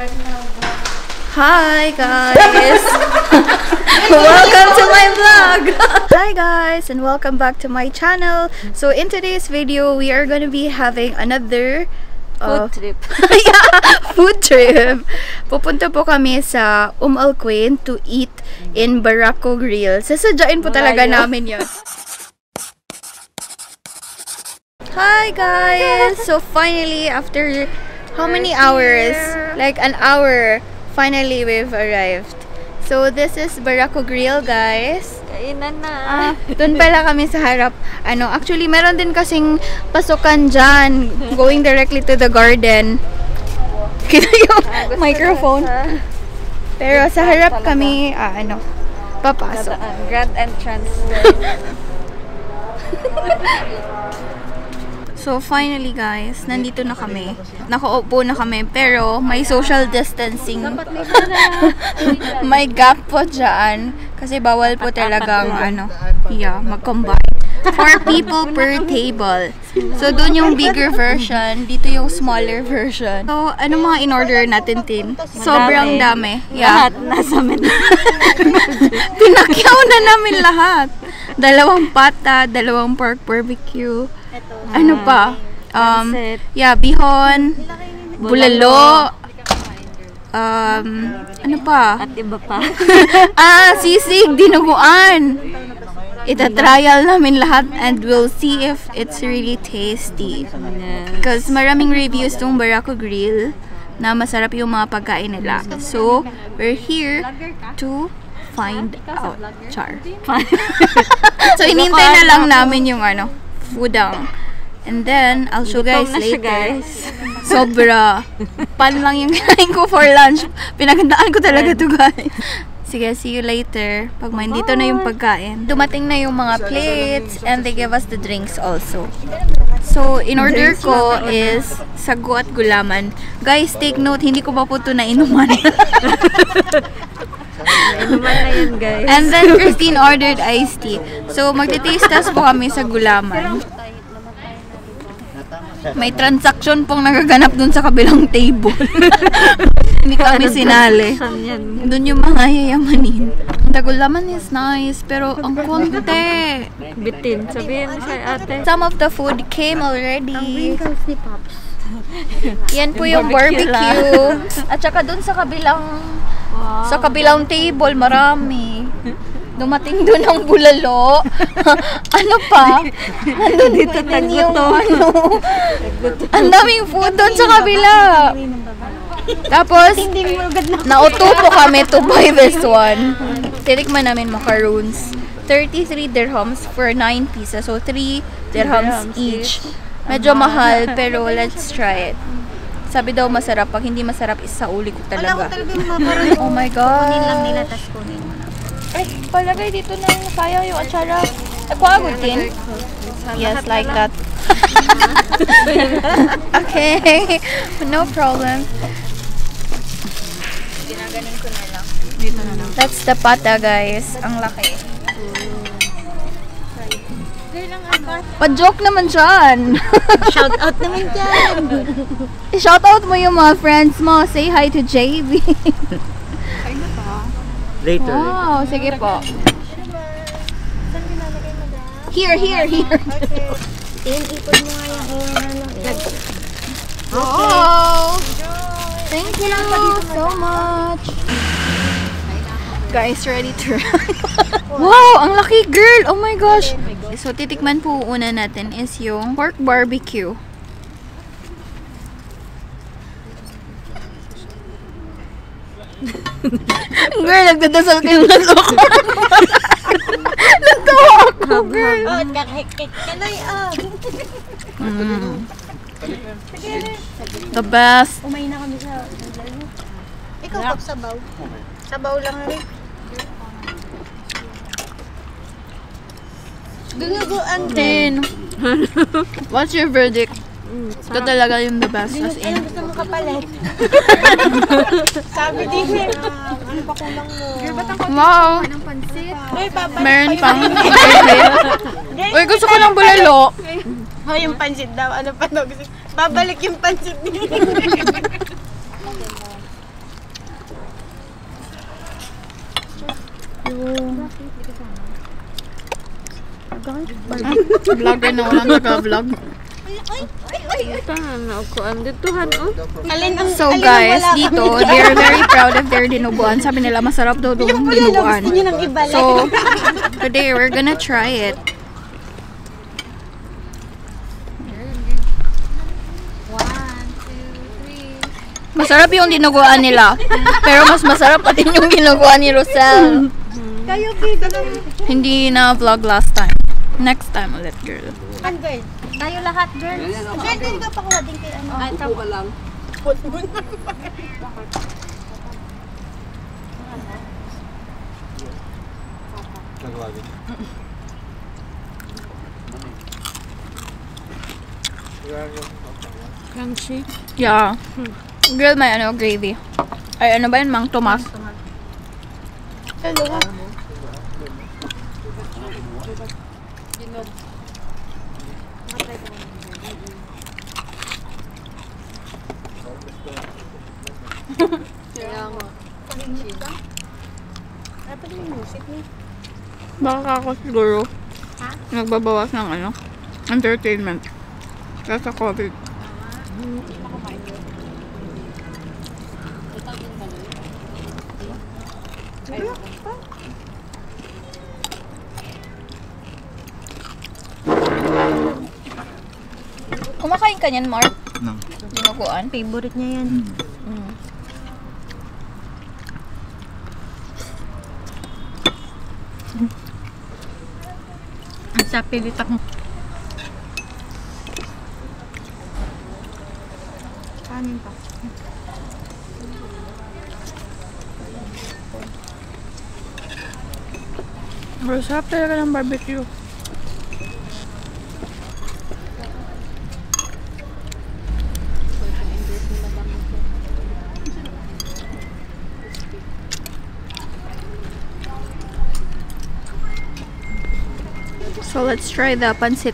Hi guys! welcome to my vlog! Hi guys and welcome back to my channel. So in today's video, we are going to be having another uh, Food trip. yeah, food trip. Pupunta po kami sa Um Al Quain to eat in Barako Grill. Sasadyain po talaga Malayo. namin yon. Hi guys! So finally, after how many hours? Like an hour, finally we've arrived. So this is Barako Grill guys. Kainan na. Ah, doon pala kami sa harap. Ano, actually meron din kasing pasukan dyan, going directly to the garden. Kita yung Ah, microphone. sa- Pero sa harap Talaga. kami, ah, ano, papasok. Grand entrance. So finally guys, nandito na kami. Nakaupo na kami, pero may social distancing. may gap po dyan. Kasi bawal po talagang, ano, yeah, mag-combine. Four people per table. So, doon yung bigger version. Dito yung smaller version. So, ano mga in-order natin, Tin? Sobrang dami. Yeah. Lahat nasa menu. Pinakyaw na namin lahat. Dalawang pata, dalawang pork barbecue. Ano pa? Um, yeah, bihon, bulalo, um, ano pa? At iba pa. ah, sisig, dinuguan. Ita-trial namin lahat and we'll see if it's really tasty. Because maraming reviews tong Barako Grill na masarap yung mga pagkain nila. So, we're here to find out. Char. so, inintay na lang namin yung ano, foodang. And then, I'll show guys Gutom na siya, later. guys. Sobra. Pan lang yung kinain ko for lunch. Pinagandaan ko talaga to guys. Sige, see you later. Pag may dito na yung pagkain. Dumating na yung mga plates and they give us the drinks also. So, in order ko is sago at gulaman. Guys, take note, hindi ko pa po ito nainuman. Inuman na yun, guys. and then, Christine ordered iced tea. So, magte-taste test po kami sa gulaman. May transaction pong nagaganap dun sa kabilang table. hindi kami sinali. Doon yung mga yayamanin. The gulaman is nice, pero ang konti. Bitin. Sabihin mo siya, ate. Some of the food came already. ni Pops. Yan po yung Barbecue. At saka doon sa kabilang Wow. sa kabilang table, marami. Dumating doon ang bulalo. ano pa? Nandun dito din yung ano. Ang daming food doon sa kabila. Tapos, nauto po kami to buy this one. Titikman namin macaroons. 33 dirhams for 9 pieces. So, 3 dirhams each. Medyo mahal, pero let's try it. Sabi daw masarap. Pag hindi masarap, isa uli ko talaga. Oh my God. Kunin lang nila, tas kunin. Ay, palagay dito na yung sayang yung atsara. Eh, kuha din. Yes, like that. okay. No problem. Ginaganin ko na lang. Dito na lang. That's the pata, guys. Ang laki. Pa-joke naman dyan. Shout out naman dyan. Shout out mo yung mga friends mo. Say hi to JB. Later. wow, sige po. Here, here, here. Tin, ipod mo nga yung ano. Oh! Thank you so much. Guys, ready to run. wow, ang laki girl. Oh my gosh. So, titikman po una natin is yung pork barbecue. Girl, nagdadasal kayo ng loko. Nagtawa ako, girl. Oh, kakikik ka na yun. Mm. The best. Umay na kami sa Ikaw, Pops, sabaw. Sabaw lang rin. Dunuguan din. What's your verdict? Mm, Ito talaga yung the best. As in. gusto mo kapalit. Sabi din eh. Ah, ano pa kulang mo? Girl, ba't ang wow. ng pansit? Uy, babalik Meron pang interplay. Uy, gusto ko ng bulalo. Oh, yung pansit daw. Ano pa daw? Gusto? Babalik yung pansit niya. Vlogger na walang nag-vlog. Oh. So guys, dito, dyan? they're very proud of their dinuguan. Sabi nila, masarap daw itong dinuguan. So, today we're gonna try it. Masarap yung dinuguan nila. Pero mas masarap pa din yung dinuguan ni Rosel. Kayo. Hindi na vlog last time. Next time ulit, girl. Girl. Tayo lahat, girl. Girl, din ka pa kuha din kay ano. Ay, tama. lang. Crunchy. Yeah. Girl, may ano, gravy. Ay, ano ba yun? Mang Tomas. Hello, ha? Baka ako siguro nagbabawas ng ano, entertainment. Kasi sa COVID. Kumakain ka niyan, Mark? Nang. Dinuguan? Favorite niya yan. Mm. Sa pilit ako. Kanin pa. Bro, sarap talaga ng barbecue. So let's try the pancit.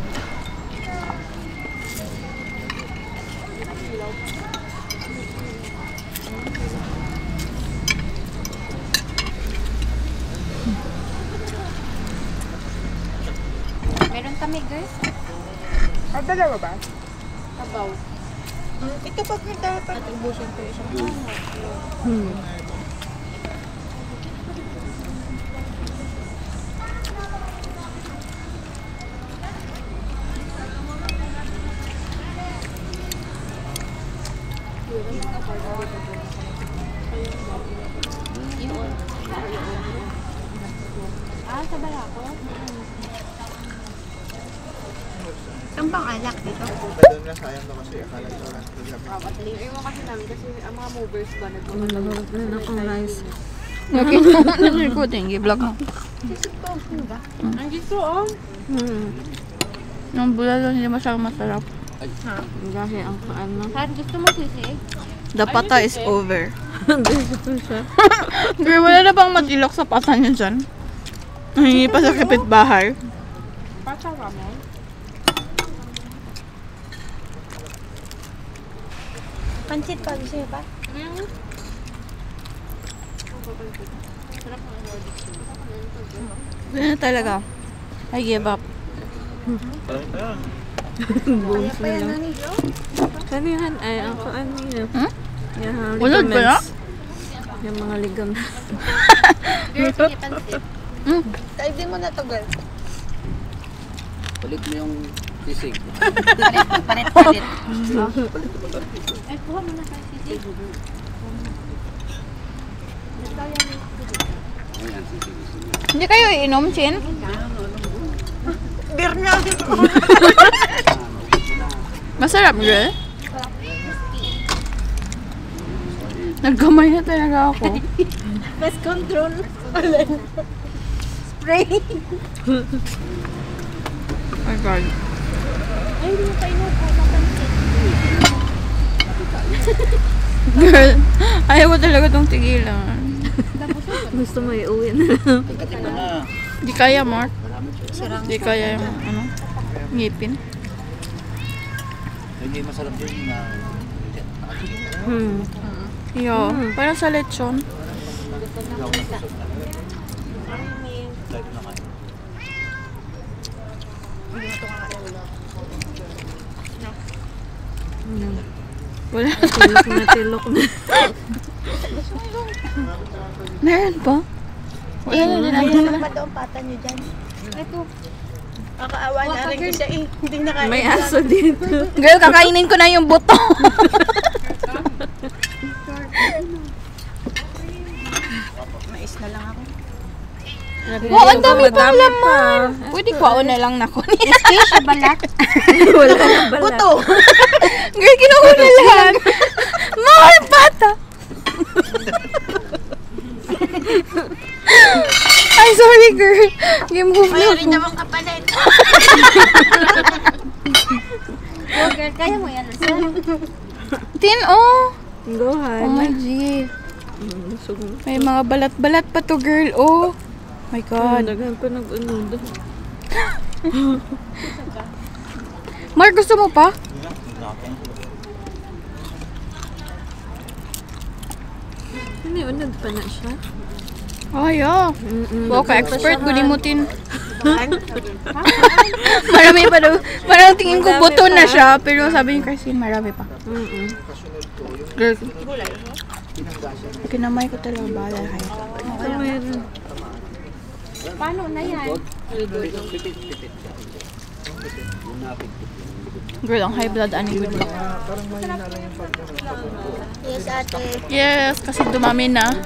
Meron kami, girl. Ah, dalawa ba? Kabaw. Ito pag dapat. At ubusin ko isang Hmm. Ah, sa balako? Ang pang alak dito? Doon na sayang na kasi akala ito lang. Nalawag na akong rice. Okay, ko tinggi vlog mo. Andito, oh. Hmm. Yung bulalo hindi masyadong masarap. Gahi ang paano. Han, gusto mo sisig? The pata is over. Girl, wala na bang matilok sa pata niya dyan? Hindi pa sa kapitbahay. Pasa ramen? Pansit pa, gusto niyo pa? Wala na talaga. I give up. Bones na lang. Kanihan ay ang paano yun. Hmm? Yung ligaments. Yung mga ligaments. Girl, sige pansit. Mm. Dive din mo na to, girl. Balik mo yung sisig. Parit, parit. Ay, kuha mo na sa sisig. Sisig. Hindi kayo iinom, Chin? Beer na. Masarap, girl. Nagkamay na talaga ako. Best control. Spray. My God. Ay, hindi mo kayo. Girl, ayaw ko talaga tong tigilan. Gusto mo iuwi na lang. Pagkating mo na. Di kaya, Mark. Marami siya. Di kaya yung, ano, ngipin. Hindi masarap din na Hmm. Yo, parang sa lechon. Live na kayo. Wala. Tilok na tilok na. Meron pa? Wala na din Ano pa ang pata niyo dyan? Ito. Kakaawa na rin isa eh. Hindi na kaya. May aso dito. Girl, kakainin ko na yung buto. Mais na lang ako. Wow, ang dami pang laman. Pwede ko na lang na kunin. Fish, balat. Wala na pala. Buto. Girl, kinuha na lahat. Mahal pata. Ay, sorry, girl. Game move na Mayroon ako. naman kapalit. Oh, girl, kaya mo yan. Tin, oh. Go, Oh my G. May mga balat-balat pa to, girl. Oh. My God. Daghan ko nag-ano. Mark, gusto mo pa? Hindi, unad pa na siya. Ay, oh. Wow, ka-expert. Gulimutin. marami pa daw. Parang tingin ko buto na siya. Pero sabi ni Christine, marami pa. Mm-mm. Girl. Kinamay ko talaga bala. Ito meron. Paano na yan? Girl, ang high blood ani good luck. Yes, ate. Yes, kasi dumami na. Na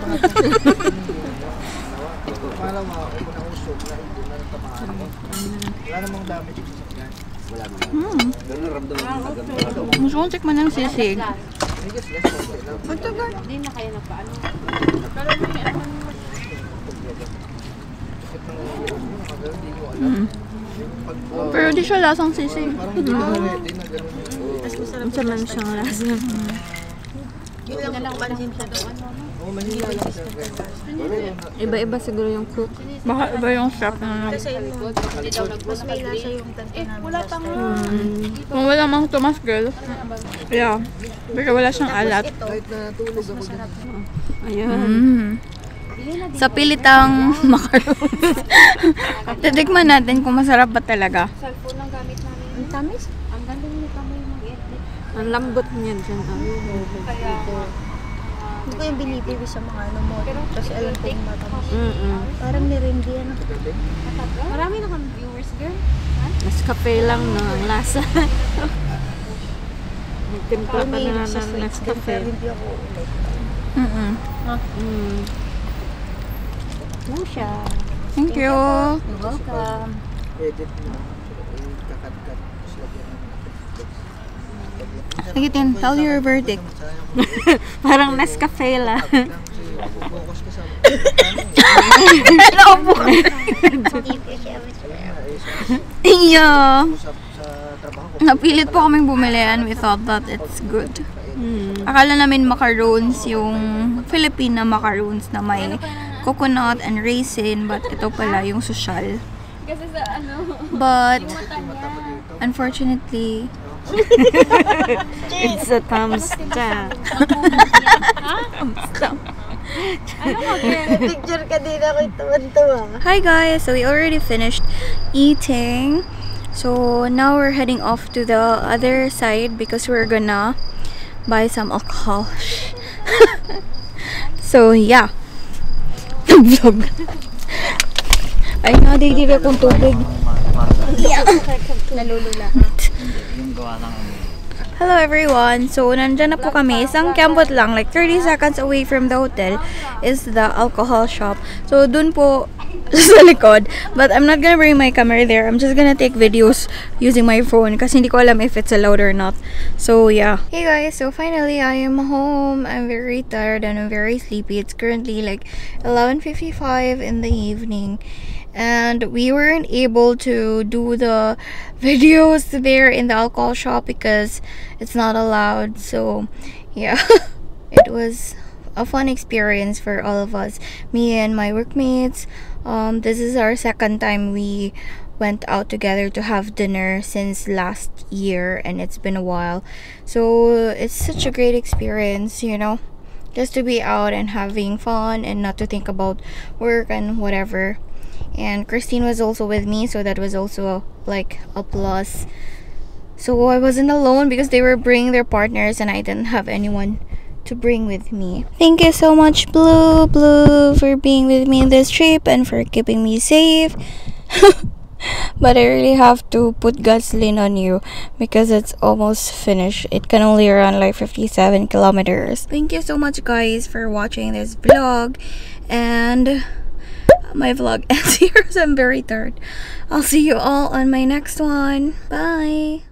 na hindi na natamaan. Wala namang damage sa sakyan. Wala naman. Pero naramdaman na ganun. Gusto kong tikman ng sisig. Mm. Pero di siya lasang sisig. Na gano'n. Ang sama siyang lasa. Yun lang lang doon. Lang siya. guys. Iba-iba siguro yung cook. Baka iba yung strap na yung mas may lasa yung kanto namin. Wala pang Mm. Kung wala mang Tomas girl. Yeah. Pero wala siyang alat. Kahit natulog ako dyan. Ayun. Mm. Sa pilitang macarons. Titikman natin kung masarap ba talaga. Ang tamis. Ang ganda nito kami mag-edit. Ang lambot niya dyan. ah. Hindi ko yung binibibi sa mga ano mo. Kasi alam ko yung matamis. Parang nirendi ano. Marami na kang viewers, girl. Mas kape lang no, ang lasa. Nagtimpla pa na sa ng pero Nescafe. hindi ako ulit. Mm-mm. Mm. Ano siya? Thank you. You're welcome. Edit mo. Eh, kakat-kat. Tapos lagyan ng Sige, Tin, tell your verdict. Parang Nescafe lang. Focus ka ko. Napilit po kaming bumili and we thought that it's good. Mm. Akala namin macaroons yung Filipina macaroons na may coconut and raisin but ito pala yung social. Kasi sa ano, But unfortunately, It's a thumbs down. Picture ka din ako tuwan-tuwa. Hi guys, so we already finished eating. So now we're heading off to the other side because we're gonna buy some alcohol. so yeah. Vlog. Ay, nadidiri akong tubig. Nalulula. Hello everyone! So, nandyan na po kami. Isang campot lang, like 30 seconds away from the hotel is the alcohol shop. So, dun po But I'm not gonna bring my camera there. I'm just gonna take videos using my phone kasi hindi ko alam if it's allowed or not. So, yeah. Hey guys, so finally I am home. I'm very tired and I'm very sleepy. It's currently like 11.55 in the evening. and we weren't able to do the videos there in the alcohol shop because it's not allowed so yeah it was a fun experience for all of us me and my workmates um this is our second time we went out together to have dinner since last year and it's been a while so it's such a great experience you know just to be out and having fun and not to think about work and whatever. And Christine was also with me, so that was also like a plus. So I wasn't alone because they were bringing their partners and I didn't have anyone to bring with me. Thank you so much, Blue Blue, for being with me in this trip and for keeping me safe. but I really have to put gasoline on you because it's almost finished. It can only run like 57 kilometers. Thank you so much, guys, for watching this vlog. And my vlog ends here, so I'm very tired. I'll see you all on my next one. Bye.